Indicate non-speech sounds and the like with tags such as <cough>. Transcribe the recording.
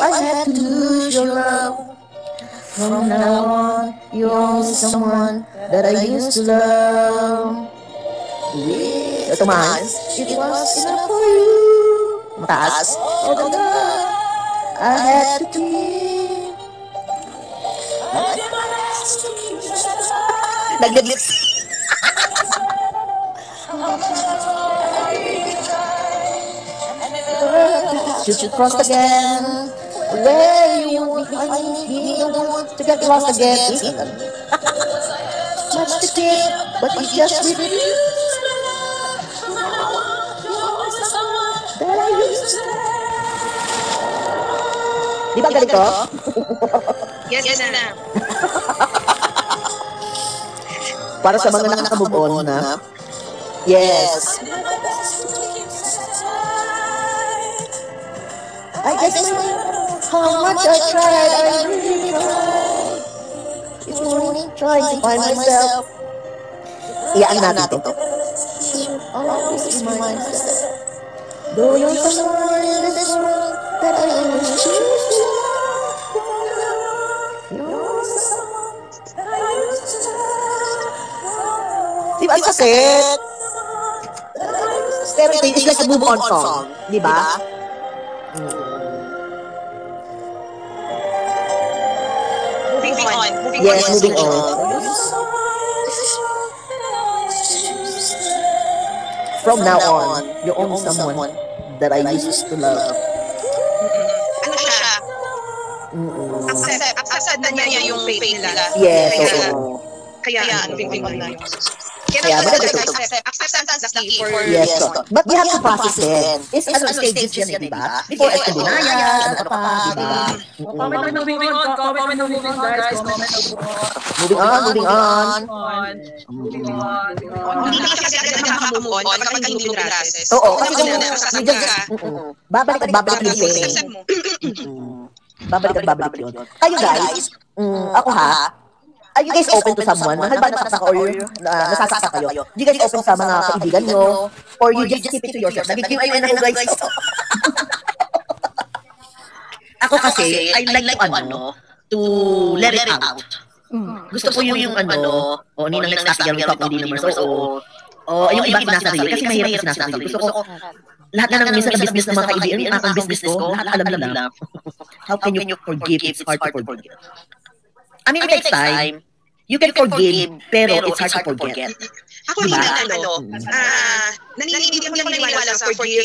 I had to lose your love. From now on, you're only someone that I used to love. Ito mas. It was enough for you. Mataas. Oh, the love I had to give. Naglit. Should <laughs> you cross again? Where you won't be finding me the one to get lost again. <laughs> Much to give, but you just refuse. I Di ba galing ko? Yes, yes na. <laughs> Para sa mga nakaka-move on na. Yes. I guess how much I tried, I really tried. It's only trying to find myself. Iyaan natin to. I'll always remind myself. Though you're someone in this world that I always choose to. Di ba ang sakit? Pero ito, like a move on song. Di ba? Moving Moving Yes, on. moving on. From now on, you're only someone that I used to love. Ano siya? Mm-mm. Accept, accept na niya yung fate nila. Yes, Kaya, oo. kaya ano, na yung Kaya Kaya maganda maganda to. accept. Acceptance is the key for Yes, to. But you have to process it. It's ano, stages yan, di ba? Before it's denial, ano ka pa, di ba? Comment on moving on, comment on moving on, guys. Comment on moving on. Moving on, moving on. Moving on, moving on. Hindi ka kasi agad nakaka-move on kapag hindi mo process. Oo, kasi kung you ka, babalik at babalik yung pain. mo. Mm. Babalik at babalik yun. Kayo guys, mm, ako ha, are you guys open to someone? Halimbawa nasaktan ka or uh, nasasaktan kayo. Do you guys open sa mga kaibigan nyo? Or you just keep it to yourself? Nagiging ayun na <laughs> ako guys. ako kasi, I like to ano, to let it out. Gusto ko yung, yung ano, o, ninang next after we talk, hindi naman so, oo. Oh, yung iba sinasarili, kasi mahirap sinasarili. Gusto ko, lahat na ng minsan sa business ng mga kaibigan, yung aking business ko, lahat alam nila. How can you forgive? It's hard to forgive. I mean, it takes time. You can forgive, pero it's hard to forget. Ako Diba? rin ano, ah, naniniwala ko naniniwala sa forgive